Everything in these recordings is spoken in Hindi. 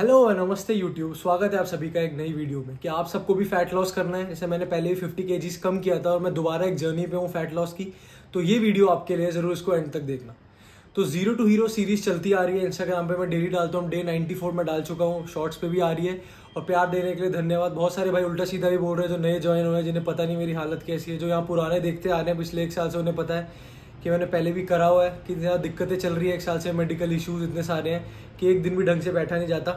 हेलो नमस्ते यूट्यूब स्वागत है आप सभी का एक नई वीडियो में। कि आप सबको भी फैट लॉस करना है? जैसे मैंने पहले ही फिफ्टी के कम किया था और मैं दोबारा एक जर्नी पे हूँ फैट लॉस की। तो ये वीडियो आपके लिए ज़रूर इसको एंड तक देखना। तो ज़ीरो टू हीरो सीरीज़ चलती आ रही है। इंस्टाग्राम पे मैं डेली डालता हूँ। डे 94 में डाल चुका हूँ। शॉर्ट्स पे भी आ रही है। और प्यार देने के लिए धन्यवाद। बहुत सारे भाई उल्टा सीधा भी बोल रहे हैं जो नए ज्वाइन हुए हैं, जिन्हें पता नहीं मेरी हालत कैसी है, जो यहाँ पुराने देखते आ रहे हैं, पिछले एक साल से उन्हें पता है। कि मैंने पहले भी करा हुआ है कि ज़्यादा दिक्कतें चल रही है एक साल से मेडिकल इश्यूज़ इतने सारे हैं कि एक दिन भी ढंग से बैठा नहीं जाता।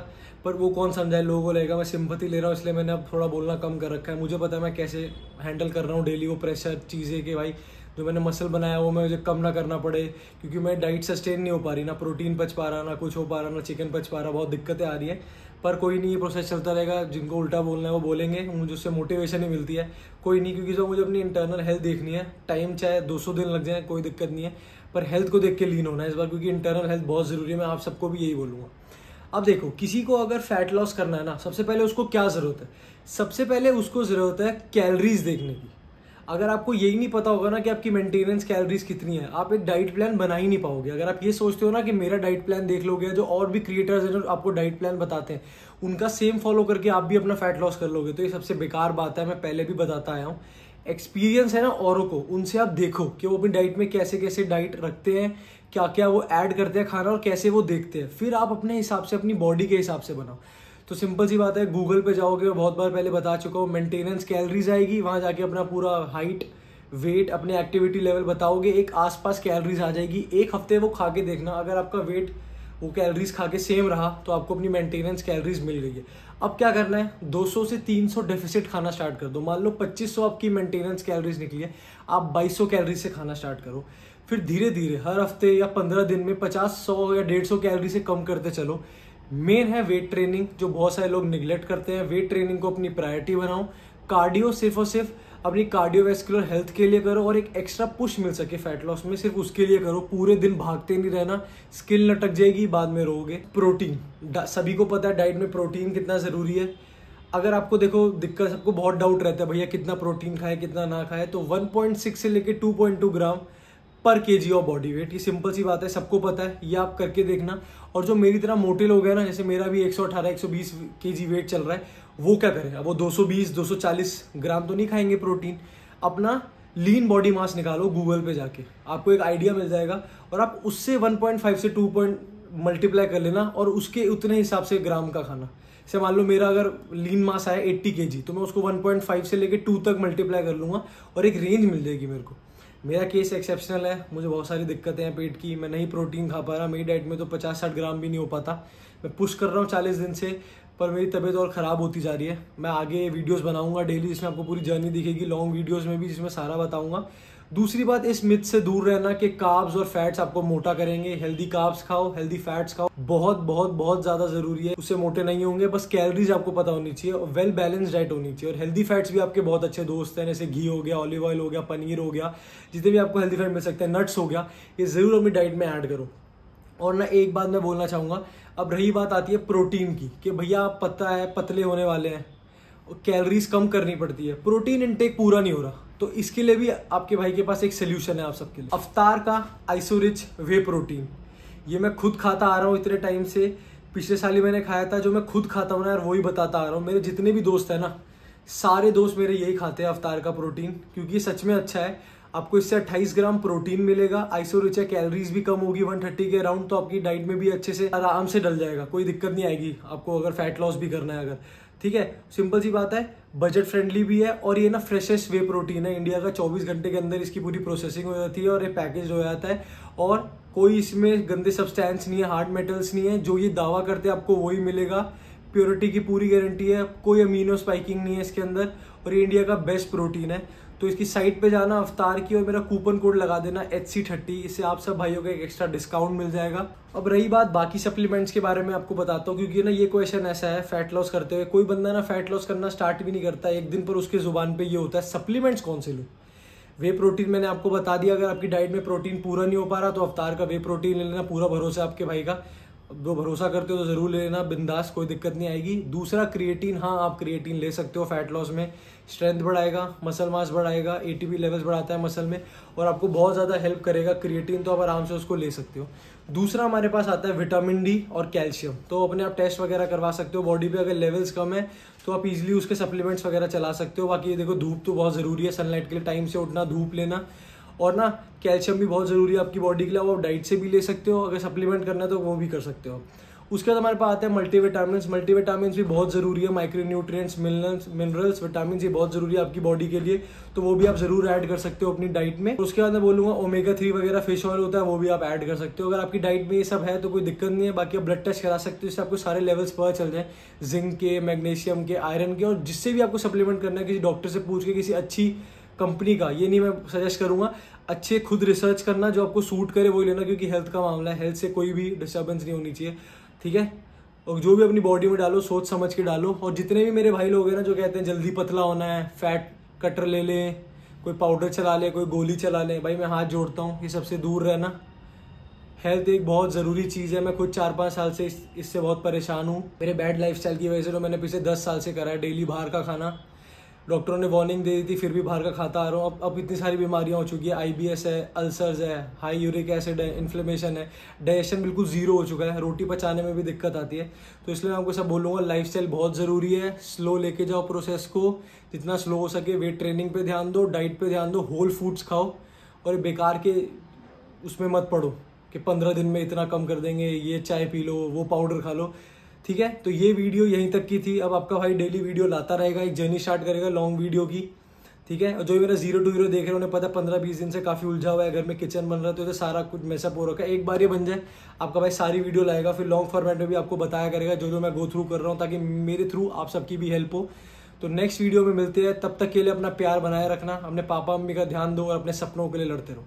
पर वो कौन समझाए लोगों को लेगा मैं सिंपति ले रहा हूँ, इसलिए मैंने अब थोड़ा बोलना कम कर रखा है। मुझे पता है मैं कैसे हैंडल कर रहा हूँ डेली वो प्रेशर चीज़ें कि भाई, जो मैंने मसल बनाया वो मैं मुझे कम ना करना पड़े, क्योंकि मैं डाइट सस्टेन नहीं हो पा रही, ना प्रोटीन पच पा रहा, ना कुछ हो पा रहा, ना चिकन पच पा रहा, बहुत दिक्कतें आ रही है। पर कोई नहीं, ये प्रोसेस चलता रहेगा। जिनको उल्टा बोलना है, वो बोलेंगे। मुझे उससे मोटिवेशन ही मिलती है। कोई नहीं, क्योंकि जो मुझे अपनी इंटरनल हेल्थ देखनी है टाइम चाहे 200 दिन लग जाए, कोई दिक्कत नहीं है। पर हेल्थ को देख के लीन होना है इस बार, क्योंकि इंटरनल हेल्थ बहुत ज़रूरी है। मैं आप सबको भी यही बोलूँगा। अब देखो, किसी को अगर फैट लॉस करना है ना, सबसे पहले उसको क्या ज़रूरत है? सबसे पहले उसको ज़रूरत है कैलरीज देखने की। अगर आपको यही नहीं पता होगा ना कि आपकी मेंटेनेंस कैलोरीज कितनी है, आप एक डाइट प्लान बना ही नहीं पाओगे। अगर आप ये सोचते हो ना कि मेरा डाइट प्लान देख लोगे जो और भी क्रिएटर्स हैं जो आपको डाइट प्लान बताते हैं, उनका सेम फॉलो करके आप भी अपना फैट लॉस कर लोगे। तो ये सबसे बेकार बात है, मैं पहले भी बताता आया हूँ। एक्सपीरियंस है ना औरों को, उनसे आप देखो कि वो अपनी डाइट में कैसे कैसे डाइट रखते हैं क्या क्या वो ऐड करते हैं खाना और कैसे वो देखते हैं। फिर आप अपने हिसाब से, अपनी बॉडी के हिसाब से बनाओ। तो सिंपल सी बात है गूगल पे जाओगे मैं बहुत बार पहले बता चुका हूँ मेंटेनेंस कैलरीज आएगी, वहाँ जाके अपना पूरा हाइट वेट अपने एक्टिविटी लेवल बताओगे, एक आसपास कैलरीज आ जाएगी। एक हफ़्ते वो खा के देखना, अगर आपका वेट वो कैलरीज खा के सेम रहा तो आपको अपनी मेंटेनेंस कैलरीज मिल गई है। अब क्या करना है 200 से 300 डेफिसिट खाना स्टार्ट कर दो। मान लो 2500 आपकी मेंटेनेंस कैलरीज निकली है, आप 2200 कैलरीज से खाना स्टार्ट करो। फिर धीरे धीरे हर हफ़्ते या 15 दिन में 50 100 या 150 कैलरी से कम करते चलो। मेन है वेट ट्रेनिंग जो बहुत सारे लोग निगलेक्ट करते हैं। वेट ट्रेनिंग को अपनी प्रायोरिटी बनाओ। कार्डियो सिर्फ़ और सिर्फ़ अपनी कार्डियोवेस्कुलर हेल्थ के लिए करो और एक एक्स्ट्रा पुश मिल सके फैट लॉस में। सिर्फ़ उसके लिए करो। पूरे दिन भागते नहीं रहना। स्किल लटक जाएगी, बाद में रोगे प्रोटीन सभी को पता है डाइट में प्रोटीन कितना ज़रूरी है। अगर आपको देखो, दिक्कत, सबको बहुत डाउट रहता है, भैया कितना प्रोटीन खाए, कितना ना खाए? तो 1.6 से लेके 2.2 gram per K G of body weight ये सिंपल सी बात है, सबको पता है, ये आप करके देखना। और जो मेरी तरह मोटे लोग हैं ना, जैसे मेरा भी 118 120 केजी वेट चल रहा है, वो क्या करें? वो 220 240 ग्राम तो नहीं खाएँगे प्रोटीन अपना लीन बॉडी मास निकालो गूगल पे जाके। आपको एक आइडिया मिल जाएगा और आप उससे 1.5 से 2 पॉइंट मल्टीप्लाई कर लेना और उसके उतने हिसाब से ग्राम का खाना। से मान लो मेरा अगर लीन मास आया 80 के तो मैं उसको 1.5 से लेके 2 तक मल्टीप्लाई कर लूँगा और एक रेंज मिल जाएगी मेरे को। मेरा केस एक्सेप्शनल है। मुझे बहुत सारी दिक्कतें हैं पेट की। मैं नहीं प्रोटीन खा पा रहा। मेरी डाइट में तो पचास, साठ ग्राम भी नहीं हो पाता। मैं पुश कर रहा हूँ चालीस दिन से, पर मेरी तबीयत और ख़राब होती जा रही है। मैं आगे वीडियोस बनाऊँगा डेली जिसमें आपको पूरी जर्नी दिखेगी लॉन्ग वीडियोस में भी, जिसमें सारा बताऊँगा। दूसरी बात, इस मिथ से दूर रहना कि काब्स और फैट्स आपको मोटा करेंगे। हेल्दी काब्स खाओ हेल्दी फैट्स खाओ। बहुत बहुत बहुत ज़्यादा ज़रूरी है। उससे मोटे नहीं होंगे, बस कैलोरीज आपको पता होनी चाहिए और वेल बैलेंस डाइट होनी चाहिए। और हेल्दी फैट्स भी आपके बहुत अच्छे दोस्त हैं, जैसे घी हो गया ऑलिव ऑयल हो गया, पनीर हो गया, जितने भी आपको हेल्दी फैट मिल सकते हैं। नट्स हो गया, ये ज़रूर अपनी डाइट में ऐड करो। और ना, एक बात मैं बोलना चाहूँगा, अब रही बात आती है प्रोटीन की, कि भैया आप पता है, पतले होने वाले हैं कैलोरीज कम करनी पड़ती है। प्रोटीन इनटेक पूरा नहीं हो रहा। तो इसके लिए भी आपके भाई के पास एक सोल्यूशन है आप सबके लिए। अवतार का आइसोरिच वे प्रोटीन ये मैं खुद खाता आ रहा हूँ इतने टाइम से। पिछले साल ही मैंने खाया था, जो मैं खुद खाता हूँ ना यार वही बताता आ रहा हूँ। मेरे जितने भी दोस्त है ना, सारे दोस्त मेरे यही खाते हैं अवतार का प्रोटीन क्योंकि ये सच में अच्छा है। आपको इससे 28 ग्राम प्रोटीन मिलेगा। आइसोरिच है कैलोरीज भी कम होगी 130 के अराउंड तो आपकी डाइट में भी अच्छे से आराम से डल जाएगा। कोई दिक्कत नहीं आएगी। आपको अगर फैट लॉस भी करना है अगर। ठीक है? सिंपल सी बात है बजट फ्रेंडली भी है और ये ना फ्रेशेस्ट वे प्रोटीन है। इंडिया का 24 घंटे के अंदर इसकी पूरी प्रोसेसिंग हो जाती है और ये पैकेज हो जाता है। और कोई इसमें गंदे सब्सटेंस नहीं है हार्ड मेटल्स नहीं है। जो ये दावा करते हैं, आपको वही मिलेगा। प्योरिटी की पूरी गारंटी है, कोई अमीनो स्पाइकिंग नहीं है इसके अंदर, और ये इंडिया का बेस्ट प्रोटीन है। तो इसकी साइट पे जाना, अवतार की, और मेरा कूपन कोड लगा देना एच सी थर्टी इससे आप सब भाइयों को एक एक्स्ट्रा डिस्काउंट मिल जाएगा। अब रही बात बाकी सप्लीमेंट्स के बारे में आपको बताता हूँ, क्योंकि ना ये क्वेश्चन ऐसा है फैट लॉस करते हुए। कोई बंदा ना फैट लॉस करना स्टार्ट भी नहीं करता, एक दिन पर उसके ज़ुबान पे ये होता है सप्लीमेंट्स कौन से लो? वे प्रोटीन मैंने आपको बता दिया, अगर आपकी डाइट में प्रोटीन पूरा नहीं हो पा रहा तो अवतार का वे प्रोटीन ले लेना, पूरा भरोसा आपके भाई का। जो भरोसा करते हो तो ज़रूर ले लेना, बिंदास कोई दिक्कत नहीं आएगी। दूसरा क्रिएटिन हाँ आप क्रिएटिन ले सकते हो फैट लॉस में। स्ट्रेंथ बढ़ाएगा मसल मास बढ़ाएगा एटीपी लेवल्स बढ़ाता है मसल में और आपको बहुत ज़्यादा हेल्प करेगा। क्रिएटिन तो आप आराम से उसको ले सकते हो। दूसरा हमारे पास आता है विटामिन डी और कैल्शियम तो अपने आप टेस्ट वगैरह करवा सकते हो। बॉडी पे अगर लेवल्स कम है तो आप इजीली उसके सप्लीमेंट्स वगैरह चला सकते हो। बाकी ये देखो, धूप तो बहुत ज़रूरी है। सनलाइट के लिए टाइम से उठना, धूप लेना। और ना कैल्शियम भी बहुत ज़रूरी है आपकी बॉडी के लिए वो डाइट से भी ले सकते हो, अगर सप्लीमेंट करना है तो वो भी कर सकते हो। उसके बाद हमारे पास आते हैं मल्टीविटामिन मल्टीविटामिन भी बहुत ज़रूरी है micro nutrients minerals minerals vitamin ये बहुत ज़रूरी है आपकी बॉडी के लिए तो वो भी आप ज़रूर ऐड कर सकते हो अपनी डाइट में। उसके बाद मैं बोलूँगा ओमेगा थ्री वगैरह फ़िश ऑयल होता है, वो भी आप ऐड कर सकते हो। अगर आपकी डाइट में ये सब है तो कोई दिक्कत नहीं है, बाकी आप ब्लड टेस्ट करा सकते हो जिससे आपको सारे लेवल्स पता चल जाए। जिंक के मैग्नीशियम के आयरन के, और जिससे भी आपको सप्लीमेंट करना है, किसी डॉक्टर से पूछ के किसी अच्छी कंपनी का। ये नहीं मैं सजेस्ट करूँगा अच्छे खुद रिसर्च करना जो आपको सूट करे वही लेना क्योंकि हेल्थ का मामला है। हेल्थ से कोई भी डिस्टर्बेंस नहीं होनी चाहिए ठीक है? और जो भी अपनी बॉडी में डालो सोच समझ के डालो। और जितने भी मेरे भाई लोग हैं ना जो कहते हैं जल्दी पतला होना है फैट कटर ले लें कोई पाउडर चला ले कोई गोली चला ले भाई मैं हाथ जोड़ता हूँ ये सबसे दूर रहना। हेल्थ एक बहुत ज़रूरी चीज़ है। मैं खुद चार पाँच साल से इस, इससे बहुत परेशान हूँ। मेरे बैड लाइफस्टाइल की वजह से तो मैंने पिछले दस साल से करा है डेली बाहर का खाना। डॉक्टरों ने वार्निंग दे दी थी, फिर भी बाहर का खाता आ रहा हूँ। अब अब इतनी सारी बीमारियाँ हो चुकी है। आईबीएस है अल्सर्स है हाई यूरिक एसिड है इन्फ्लेमेशन है। डाइजेशन बिल्कुल ज़ीरो हो चुका है। रोटी पचाने में भी दिक्कत आती है। तो इसलिए मैं आपको सब बोलूँगा लाइफ बहुत ज़रूरी है। स्लो लेके जाओ प्रोसेस को। जितना स्लो हो सके वेट ट्रेनिंग पर ध्यान दो डाइट पर ध्यान दो होल फूड्स खाओ। और बेकार के उसमें मत पड़ो कि पंद्रह दिन में इतना कम कर देंगे, ये चाय पी लो, वो पाउडर खा लो। ठीक है? तो ये वीडियो यहीं तक की थी। अब आपका भाई डेली वीडियो लाता रहेगा एक जर्नी स्टार्ट करेगा लॉन्ग वीडियो की। ठीक है? और जो मेरा ज़ीरो टू ज़ीरो देख रहे हैं उन्हें पता है पंद्रह बीस दिन से काफ़ी उलझा हुआ है घर में किचन बन रहा है तो, सारा कुछ मैसअप हो रखा है। एक बार ये बन जाए आपका भाई सारी वीडियो लाएगा फिर लॉन्ग फॉर्मेट में भी आपको बताया करेगा जो जो मैं गो थ्रू कर रहा हूँ ताकि मेरे थ्रू आप सबकी भी हेल्प हो। तो नेक्स्ट वीडियो में मिलते हैं। तब तक के लिए अपना प्यार बनाए रखना। अपने पापा मम्मी का ध्यान दो और अपने सपनों के लिए लड़ते रहो।